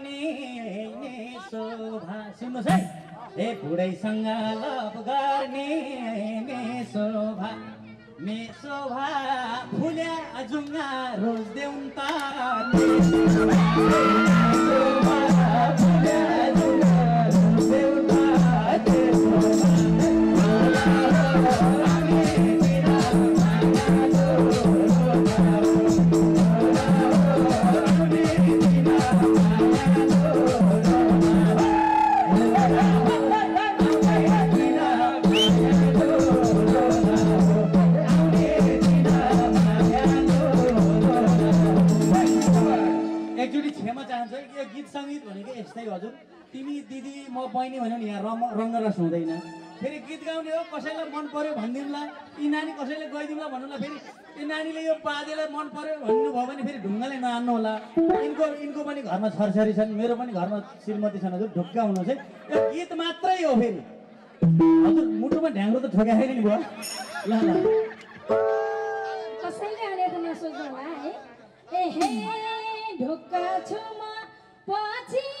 गर्ने शोभा सुन्नुहोस् है। हे बुढैसँग लभ गर्ने ने शोभा। मे शोभा फुल्या जुङ्गा रोज देउन त। यस्तै हजुर। तिमी दिदी म बहिनी भन्यो नि यहाँ रम रङ्गरस हुँदैन। फेरि गीत गाउने हो कसैलाई मन पर्यो भनिदिउँला। यी नानी कसैले गइदिउँला भन्नुला फेरि यो नानीले यो बाजेलाई मन पर्यो भन्नुभयो भने फेरि ढुङ्गाले नहान्नु होला यिनको यिनको पनि घरमा छरछरी छन् मेरो पनि घरमा श्रीमती छन् हजुर ढुक्का हुनुहोस् है यो गीत मात्रै हो फेरि। हजुर मुटुमा ढ्याङ्ग्रो त ठोकाएन नि भयो। ल ए ढोका छु म पछि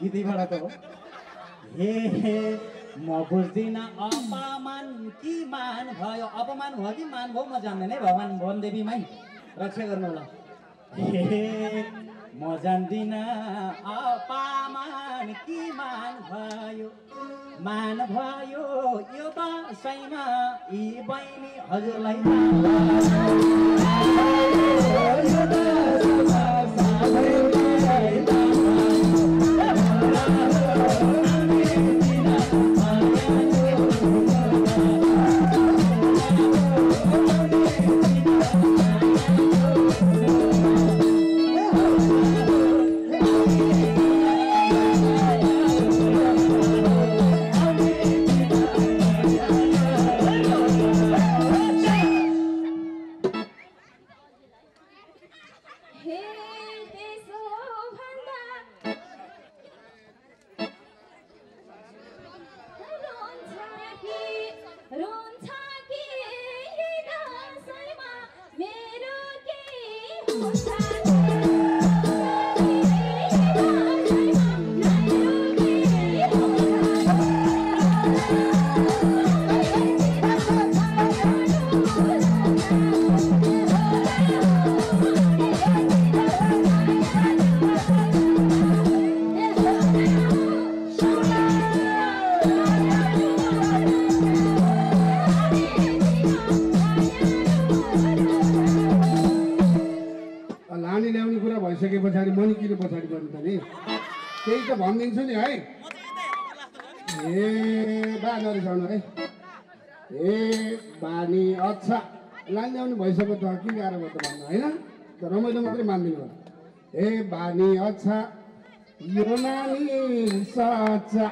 गीतैबाट हो हे हे म बुझ्दिनँ अपमान कि मान भयो अपमान भयो कि मान भयो म जान्दैन है भगवान् भुवन देवीमै रक्षा गर्नु होला हे म जान्दिनँ अपमान कि मान भयो मान भयो यो दसैँमा यी बहिनी हजुरलाई के हुन्छ भइसके पछाडि म किन पछाडि गर्नु त नि। त्यही त भनिदिन्छु नि है। ए बा नरिसाउनु है। ए बानी अच्छा लाने ल्याउने भइसक्यो त के गाह्रो भयो त भन्नु होइन? रमाइलो मात्रै मानिदिनु भयो। ए बानी अच्छा यो नानी सच्चा।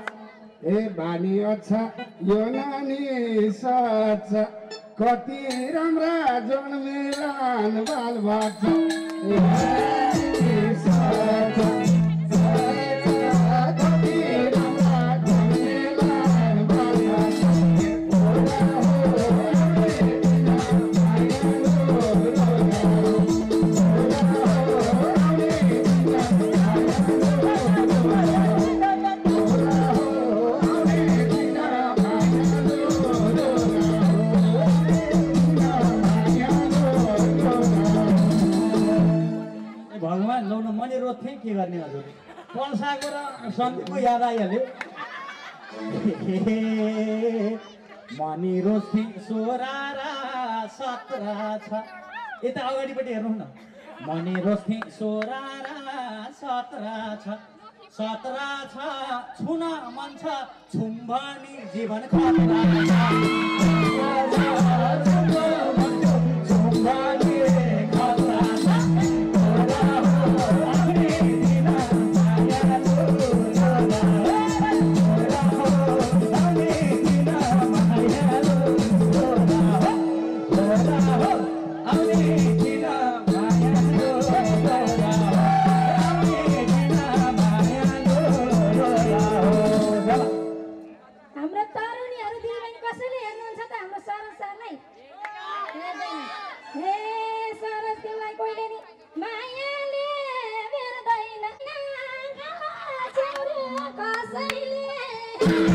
ए बानी अच्छा यो नानी सच्चा। कति राम्रा जन्मेलान् बाल बच्चा आइहाल्यो मनी र सत्र छ यता अगाडिपट्टि हेर्नु न मनी रोज्थेँ सोह्र र सत्र छ सत्र छ छुन मन छ छुम भने जीवन छुम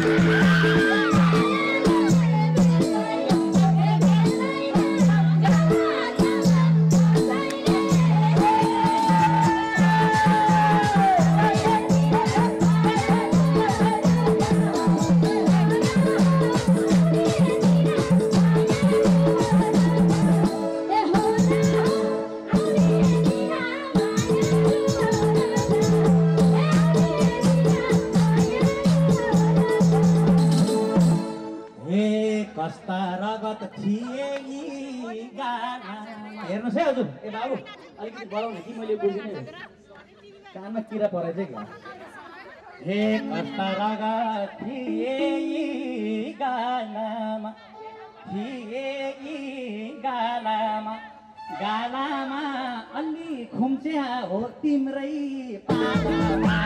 Thank you. कस्ता रगत थिए हेर्नुहोस् है हजुर ए बाबु अलिकति बढाउने कि मैले बुझिनँ कानमा किरा परेछ क्या हे कस्ता रगत थिए गानामा थिए गालामा गालामा अलि खुम्च्या हो तिम्रै पालामा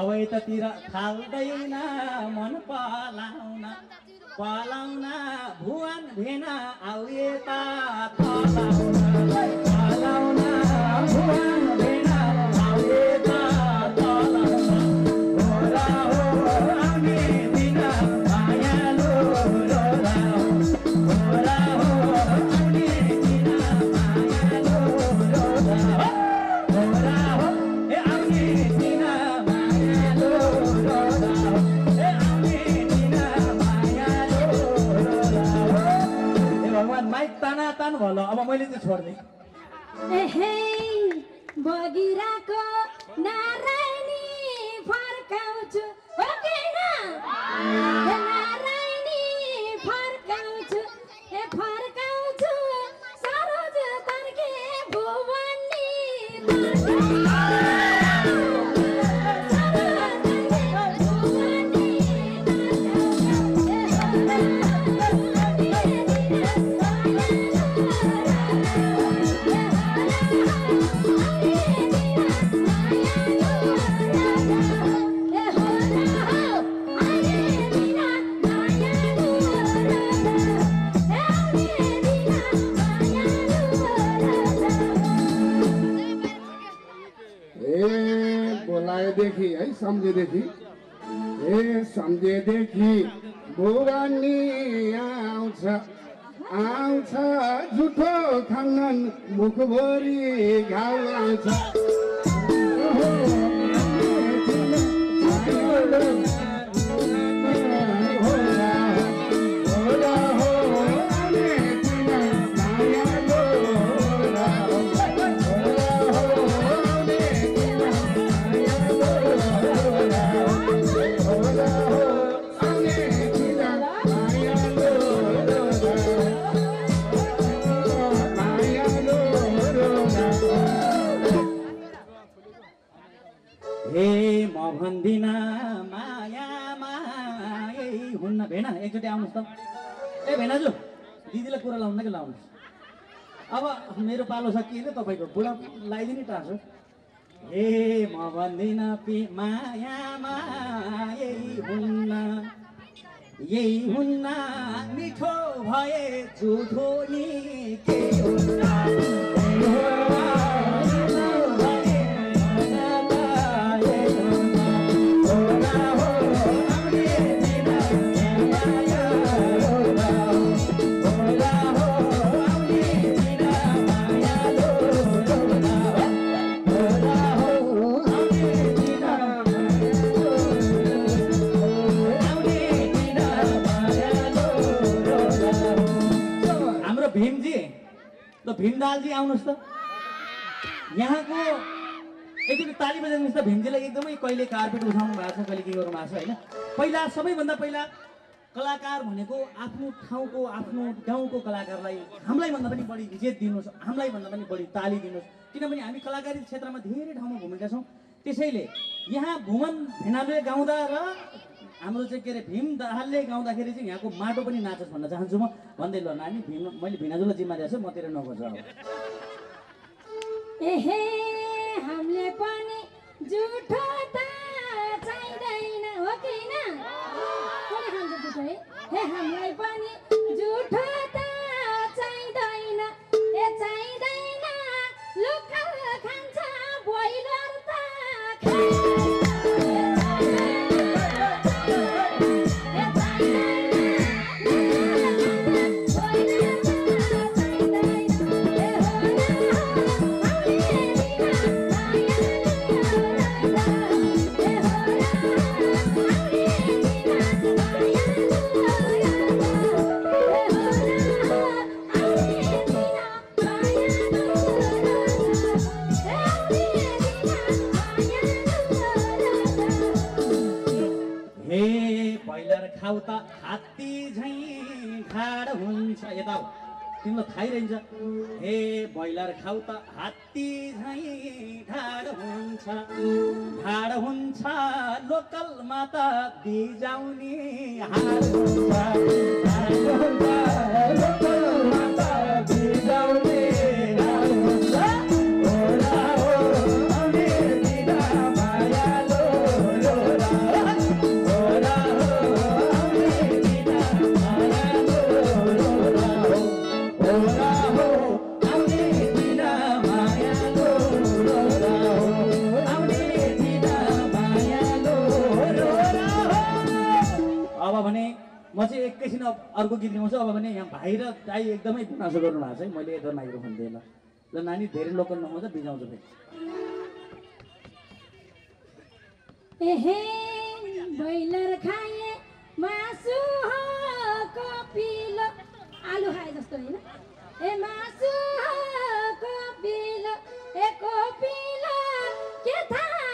अब यतातिर थाल्दैन मन पलाउन पलाउन भुवन भेन आउ यता पलाउन पलाउन भुवन भेन मैले चाहिँ छोड्दै बगिराको नारायणी फर्काउँछु बोलाएदेखि है सम्झेदेखि ए सम्झेदेखि बुरानी आउँछ आउँछ झुठो खानन् मुखभरि घाउ आउँछ अब मेरो पालो सकिएन तपाईँको बुढा लगाइदिने ट्रान्सफर हे म भन्दिन पि माया मायै हुन्न यही हुन्न मिठो भए झुठो नि त भीमजीलाई एकदमै कहिले कार्पेट उठाउनु भएको छ कहिले के गर्नु भएको छ होइन? पहिला सबैभन्दा पहिला कलाकार भनेको आफ्नो ठाउँको आफ्नो गाउँको कलाकारलाई हामीलाई भन्दा पनि बढी इज्जत दिनुहोस् हामीलाई भन्दा पनि बढी ताली दिनुहोस्। किनभने हामी कलाकारी क्षेत्रमा धेरै ठाउँमा घुमेका छौँ। त्यसैले यहाँ भुवन भेनालुले गाउँदा र हाम्रो चाहिँ के अरे भीम दाहालले गाउँदाखेरि चाहिँ यहाँको माटो पनि नाचोस् भन्न चाहन्छु म। भन्दै ल नानी भीम मैले भिनाजुलाई जिम्मा दिएको छु म तिर हामीले पनि जुठो त चाहिँदैन हो कि होइन कसले जुठो पनि त चाहिँदैन ए चाहिँदैन। खाड हुन्छ यता। तिमीलाई थाहै रहन्छ। हे ब्रोइलर खाउ त हात्ती झैँ ढाड हुन्छ ढाड हुन्छ लोकलमा त बिजाउने हाड हुन्छ चाहिँ एकैछिन अर्को गीत गाउँछु अब भने यहाँ भाइ र दाई एकदमै गुनासो गर्नु भएको छ है। मैले यता माइक्रोफोन दिएन ल नानी धेरै लोकल नआउँछ बिजाउँछु फेरि। मासु कपिलो। आलु खाए जस्तो होइन। ए मासु कपिलो। ए कपिलो के थाहा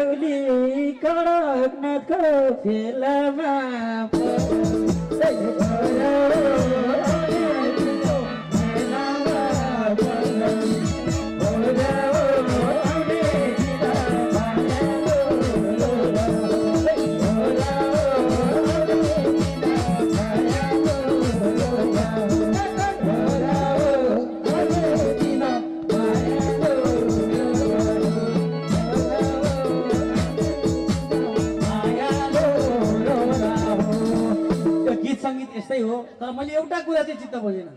करौली कडकनाथको फेलामा हो. तर मैले एउटा कुरा चाहिँ चित्त बुझिनँ